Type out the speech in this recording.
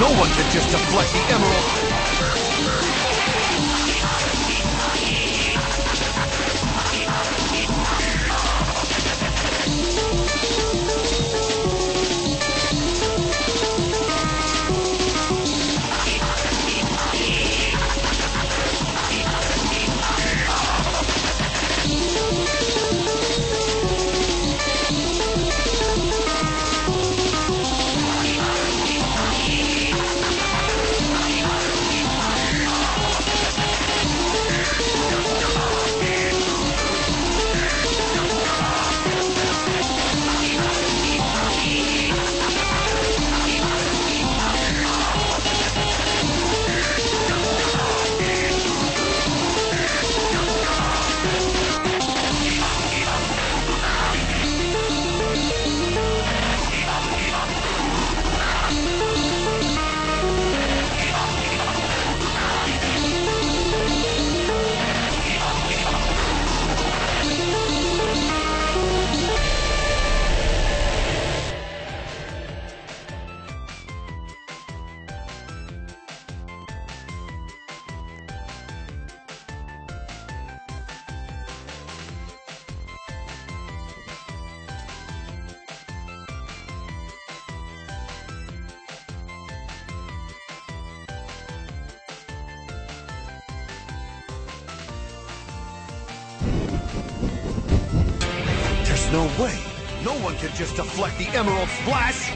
No one can just deflect the emerald. There's no way. No one can just deflect the emerald splash.